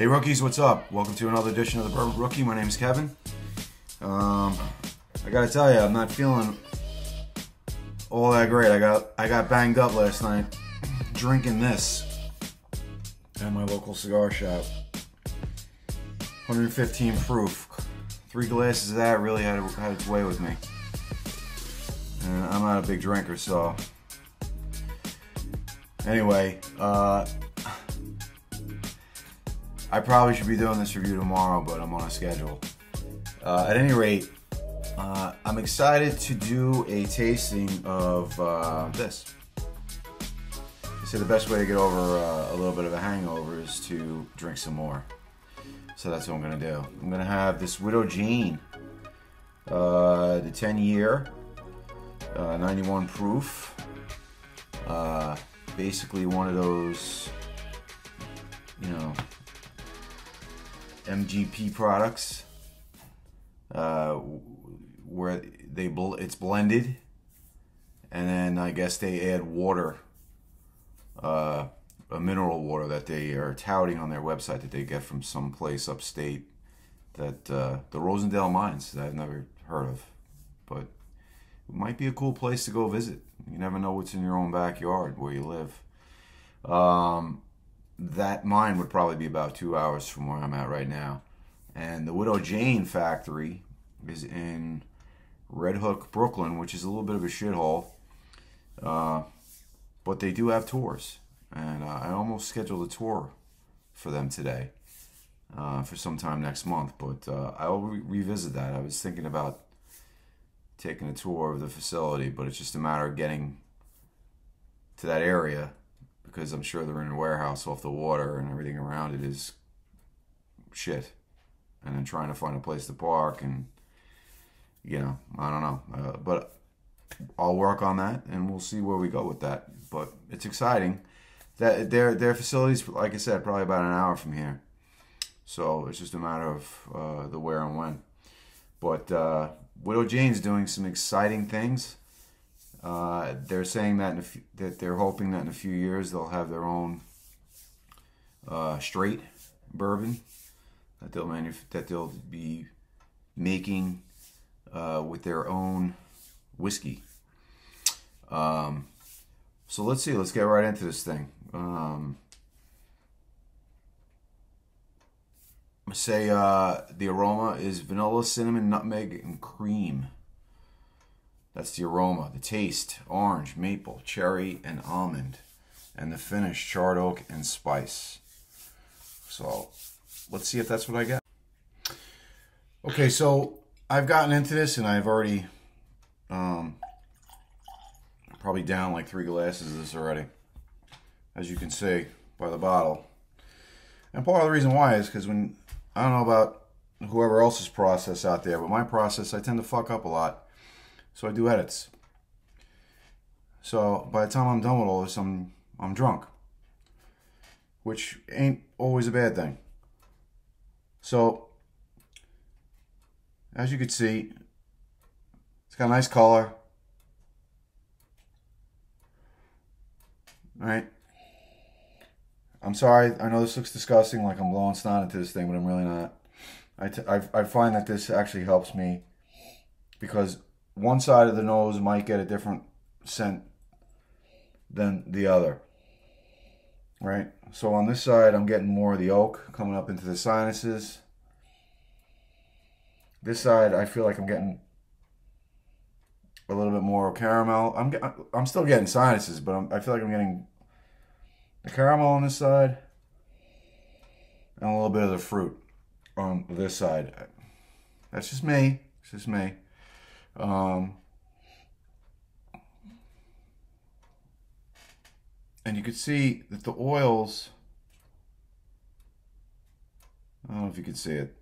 Hey rookies, what's up? Welcome to another edition of the Bourbon Rookie. My name is Kevin. Um, I gotta tell you, I'm not feeling all that great. I got I got banged up last night drinking this at my local cigar shop. 115 proof. Three glasses of that really had, had its way with me. And I'm not a big drinker, so anyway, uh, I probably should be doing this review tomorrow, but I'm on a schedule. Uh, at any rate, uh, I'm excited to do a tasting of uh, this. They say the best way to get over uh, a little bit of a hangover is to drink some more. So that's what I'm gonna do. I'm gonna have this Widow Jane, uh, the 10 year, uh, 91 proof. basically one of those, you know, MGP products, uh, where they bl- it's blended, and then I guess they add water, uh, a mineral water that they are touting on their website that they get from some place upstate, that uh, the Rosendale Mines that I've never heard of, but it might be a cool place to go visit. You never know what's in your own backyard where you live. Um, that mine would probably be about two hours from where I'm at right now. And the Widow Jane factory is in Red Hook, Brooklyn, which is a little bit of a shithole. Uh, but they do have tours. And uh, I almost scheduled a tour for them today uh, for sometime next month. But uh, I'll re- revisit that. I was thinking about taking a tour of the facility, but it's just a matter of getting to that area because I'm sure they're in a warehouse off the water and everything around it is shit. And then trying to find a place to park and, you know, I don't know. Uh, but I'll work on that and we'll see where we go with that. But it's exciting. That their their facilities, like I said, probably about an hour from here. So it's just a matter of uh, the where and when. But uh, Widow Jane's doing some exciting things. Uh, they're saying that that they're hoping that in a few years they'll have their own uh, straight bourbon that they'll manuf- that they'll be making uh, with their own whiskey. Um, so let's see. Let's get right into this thing. Um, say uh, the aroma is vanilla, cinnamon, nutmeg, and cream. That's the aroma. The taste, orange, maple, cherry, and almond. And the finish, charred oak and spice. So let's see if that's what I get. Okay, so I've gotten into this and I've already um, probably down like three glasses of this already. As you can see by the bottle. And part of the reason why is because when, I don't know about whoever else's process out there, but my process, I tend to fuck up a lot. So I do edits. So by the time I'm done with all this, I'm I'm drunk, which ain't always a bad thing. So as you can see, it's got a nice color. All right. I'm sorry. I know this looks disgusting, like I'm blowing snot into this thing, but I'm really not. I, I find that this actually helps me because one side of the nose might get a different scent than the other. Right? So on this side, I'm getting more of the oak coming up into the sinuses. This side, I feel like I'm getting a little bit more caramel. I'm I'm still getting sinuses, but I'm, I feel like I'm getting the caramel on this side and a little bit of the fruit on this side. That's just me. It's just me. Um, and you could see that the oils, I don't know if you could see it.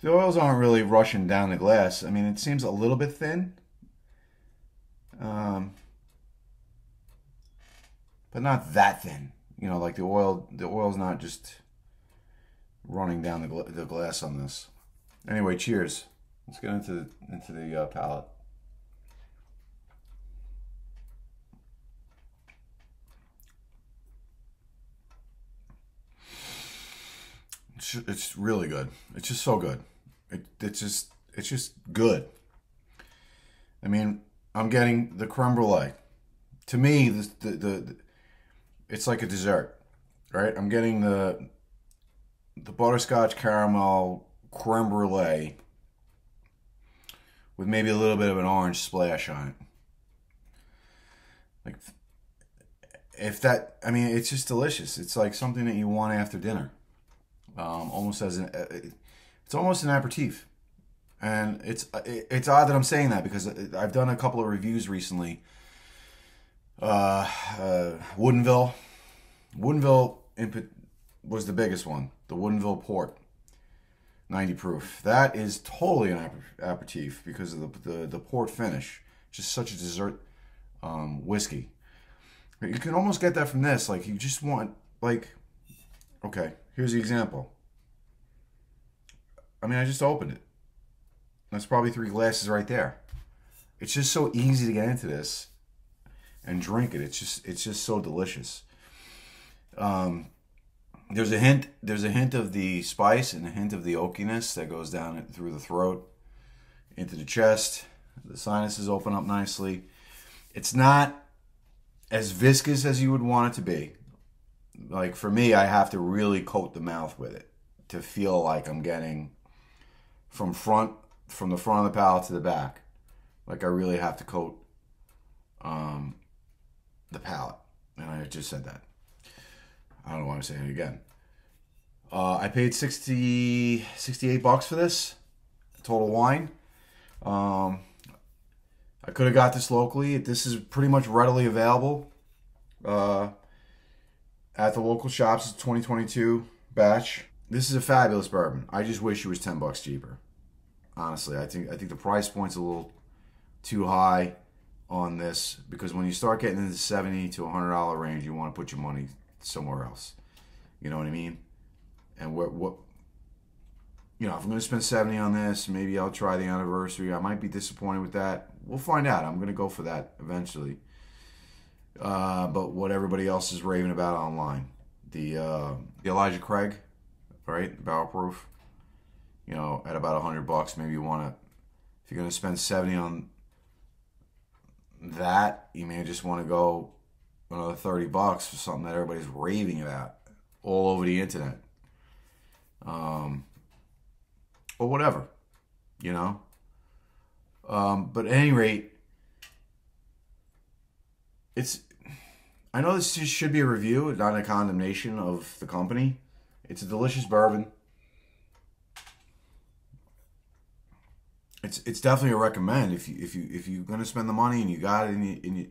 The oils aren't really rushing down the glass. I mean, it seems a little bit thin. Um, but not that thin. You know, like the oil, the oil's not just running down the, gla the glass on this. Anyway, cheers. Let's get into the, into the uh, palate. It's, it's really good. It's just so good. It, it's just it's just good. I mean, I'm getting the creme brulee. To me, the, the, the it's like a dessert, right? I'm getting the the butterscotch caramel creme brulee with maybe a little bit of an orange splash on it. Like, if that, I mean, it's just delicious. It's like something that you want after dinner, um, almost as an, uh, it's almost an aperitif. And it's it's odd that I'm saying that because I've done a couple of reviews recently. Uh, uh, Woodinville, Woodinville was the biggest one. The Woodinville Port, 90 proof. That is totally an aperitif because of the, the, the port finish. Just such a dessert um, whiskey. You can almost get that from this. Like, you just want, like, okay, here's the example. I mean, I just opened it. That's probably three glasses right there. It's just so easy to get into this and drink it. It's just, it's just so delicious. Um, there's a hint there's a hint of the spice and a hint of the oakiness that goes down through the throat into the chest. The sinuses open up nicely. It's not as viscous as you would want it to be. Like for me i have to really coat the mouth with it to feel like i'm getting from front from the front of the palate to the back. Like i really have to coat um, the palate. And i just said that I don't know why I'm saying it again. Uh, I paid 60, 68 bucks for this total wine. Um, I could have got this locally. This is pretty much readily available uh, at the local shops. It's 2022 batch. This is a fabulous bourbon. I just wish it was 10 bucks cheaper. Honestly, I think I think the price point's a little too high on this because when you start getting into the 70 to 100 dollar range, you want to put your money somewhere else. You know what I mean? And what what you know, if I'm going to spend 70 on this, maybe I'll try the anniversary. I might be disappointed with that. We'll find out. I'm going to go for that eventually. Uh, but what everybody else is raving about online, the uh, the Elijah Craig, right, barrel proof. You know, at about 100 bucks, maybe you want to. If you're going to spend 70 on that, you may just want to go another 30 bucks for something that everybody's raving about all over the internet. Um, or whatever, you know. Um, but at any rate, it's. I know this should be a review, not a condemnation of the company. It's a delicious bourbon. It's it's definitely a recommend if you if you if you're gonna spend the money and you got it and you, and you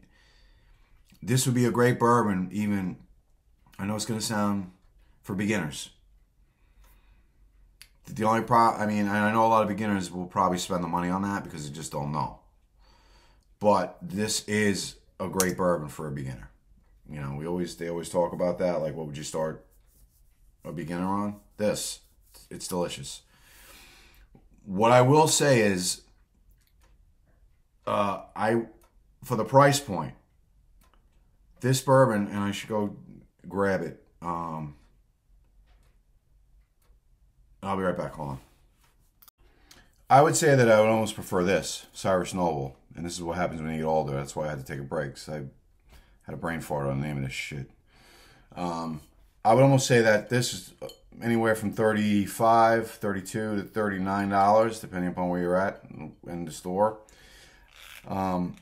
this would be a great bourbon, even, I know it's going to sound for beginners. The only pro, I mean, I know a lot of beginners will probably spend the money on that because they just don't know. But this is a great bourbon for a beginner. You know, we always they always talk about that. Like, what would you start a beginner on? This, it's delicious. What I will say is, uh, I for the price point, this bourbon, and I should go grab it. Um, I'll be right back. Hold on. I would say that I would almost prefer this, Cyrus Noble. And this is what happens when you get older. That's why I had to take a break. Cause I had a brain fart on the name of this shit. Um, I would almost say that this is anywhere from 35 32 to $39, depending upon where you're at in the store. Um,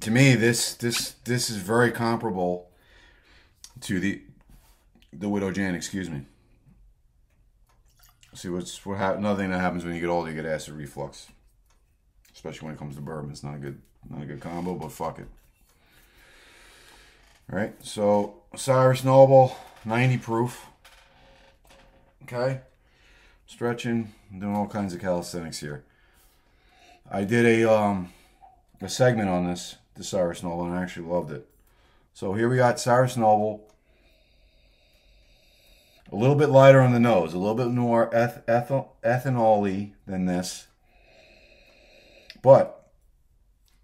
to me, this this this is very comparable to the the Widow Jane. Excuse me. See what's what ha- another thing that happens when you get older, you get acid reflux, especially when it comes to bourbon. It's not a good not a good combo, but fuck it. All right, so Cyrus Noble, ninety proof. Okay, stretching, doing all kinds of calisthenics here. I did a um a segment on this the Cyrus Noble, and I actually loved it. So here we got Cyrus Noble. A little bit lighter on the nose, a little bit more eth- ethanol ethanol than this. But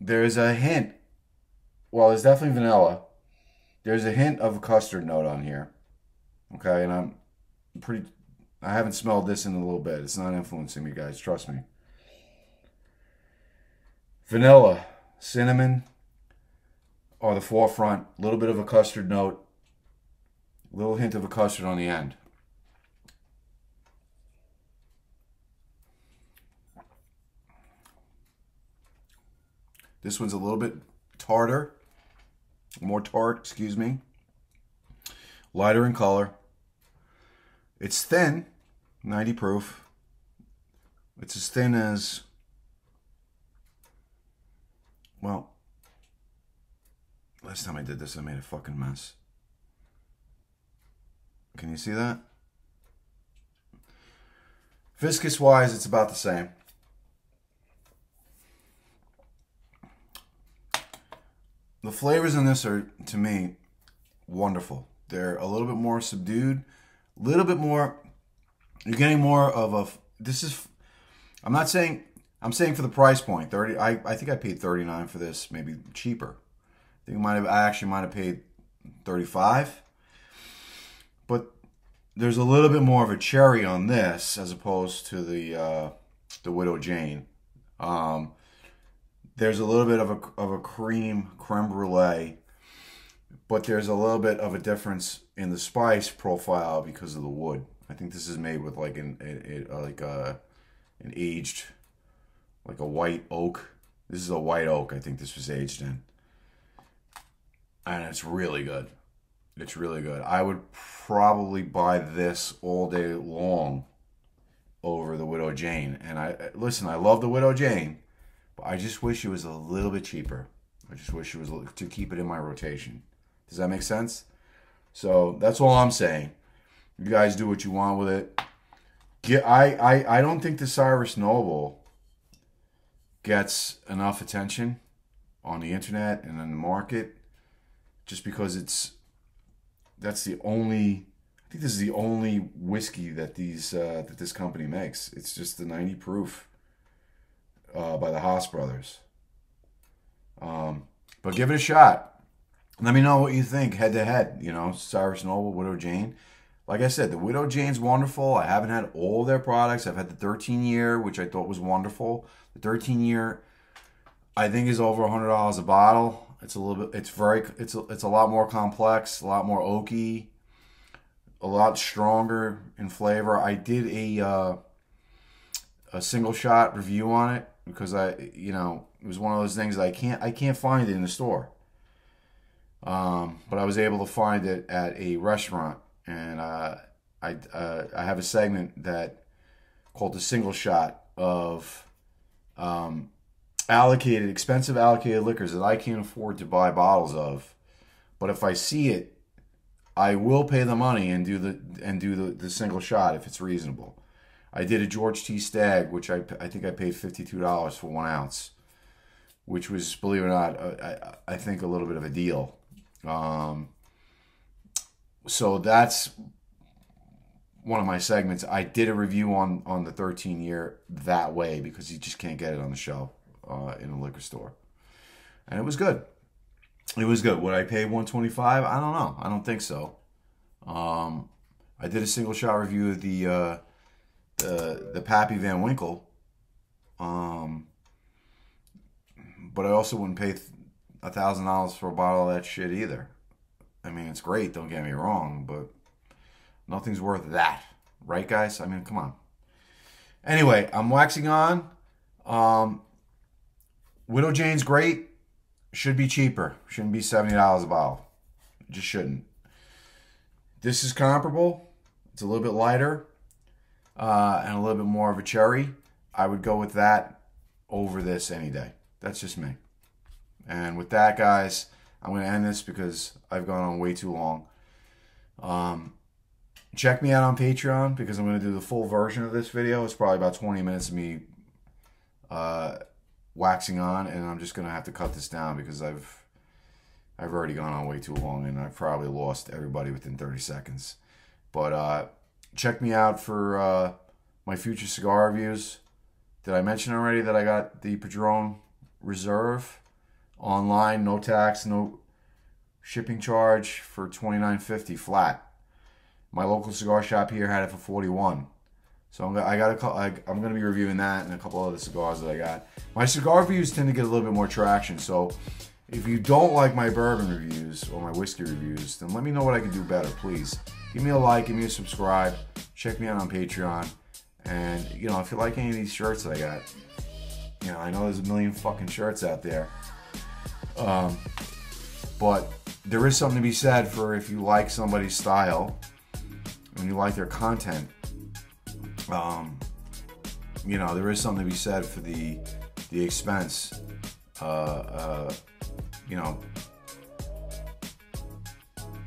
there's a hint, well, there's definitely vanilla. There's a hint of a custard note on here. Okay, and I'm pretty I haven't smelled this in a little bit. It's not influencing me, guys. Trust me. Vanilla, cinnamon are the forefront. A little bit of a custard note. A little hint of a custard on the end. This one's a little bit tartar, more tart, excuse me. Lighter in color. It's thin, 90 proof. It's as thin as, well, last time I did this, I made a fucking mess. Can you see that? Viscous wise, it's about the same. The flavors in this are, to me, wonderful. They're a little bit more subdued, a little bit more. You're getting more of a. This is. I'm not saying. I'm saying for the price point, thirty. I, I think I paid thirty nine for this, maybe cheaper. Think might have. I actually might have paid thirty five. But there's a little bit more of a cherry on this as opposed to the uh, the Widow Jane. Um, there's a little bit of a, of a cream creme brulee, but there's a little bit of a difference in the spice profile because of the wood. I think this is made with like an it, like a an aged like a white oak. This is a white oak. I think this was aged in, and it's really good. It's really good. I would probably buy this all day long over the Widow Jane. And I listen. I love the Widow Jane but I just wish it was a little bit cheaper. I just wish it was to keep it in my rotation. Does that make sense? So that's all I'm saying. You guys do what you want with it. Get I I, I don't think the Cyrus Noble gets enough attention on the internet and in the market just because it's that's the only I think this is the only whiskey that these uh, that this company makes. It's just the 90 proof uh, by the Haas brothers. Um, but give it a shot. Let me know what you think head to head. You know, Cyrus Noble, Widow Jane. Like I said, the Widow Jane's wonderful. I haven't had all their products. I've had the 13 year, which I thought was wonderful. The 13 year, I think, is over $100 a bottle. It's a little bit. It's very. It's a, it's a lot more complex, a lot more oaky, a lot stronger in flavor. I did a uh, a single shot review on it because I, you know, it was one of those things that I can't I can't find it in the store. Um, but I was able to find it at a restaurant, and uh, I uh, I have a segment that called the single shot of um, allocated expensive allocated liquors that I can't afford to buy bottles of, but if I see it, I will pay the money and do the and do the, the single shot if it's reasonable. I did a George T. Stagg, which I, I think I paid $52 for one ounce, which was, believe it or not, uh, I, I think a little bit of a deal. Um, so that's one of my segments. I did a review on, on the 13 year that way because you just can't get it on the shelf uh, in a liquor store. And it was good. It was good. Would I pay 125 I don't know. I don't think so. Um, I did a single shot review of the uh, the the Pappy Van Winkle. Um, but I also wouldn't pay a thousand dollars for a bottle of that shit either. I mean, it's great. Don't get me wrong, but nothing's worth that, right, guys? I mean, come on. Anyway, I'm waxing on. Um, Widow Jane's great. Should be cheaper. Shouldn't be seventy dollars a bottle. Just shouldn't. This is comparable. It's a little bit lighter uh, and a little bit more of a cherry, I would go with that over this any day. That's just me. And with that, guys, I'm going to end this because I've gone on way too long. Um, check me out on Patreon because I'm going to do the full version of this video. It's probably about 20 minutes of me uh, waxing on, and I'm just to have to cut this down because I've I've already gone on way too long, and I've probably lost everybody within 30 seconds. But uh, check me out for uh, my future cigar reviews. Did I mention already that I got the Padron Reserve online, no tax, no shipping charge for twenty nine fifty flat. My local cigar shop here had it for 41. So I'm gonna, I got a, I, I'm gonna be reviewing that and a couple other cigars that I got. My cigar reviews tend to get a little bit more traction. So if you don't like my bourbon reviews or my whiskey reviews, then let me know what I can do better, please. Give me a like, give me a subscribe, check me out on Patreon, and you know if you like any of these shirts that I got, you know I know there's a million fucking shirts out there, um, but there is something to be said for if you like somebody's style and you like their content. Um, you know there is something to be said for the the expense. Uh, uh, you know,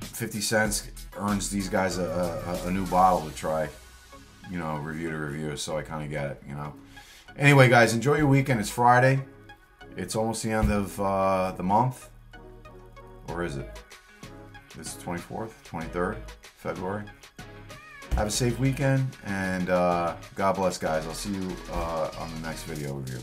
50 cents earns these guys a, a, a, new bottle to try, you know, review to review. So I kind of get it, you know. Anyway, guys, enjoy your weekend. It's Friday. It's almost the end of uh, the month. Or is it? It's the 24th, 23rd, February. Have a safe weekend and uh, God bless, guys. I'll see you uh, on the next video review.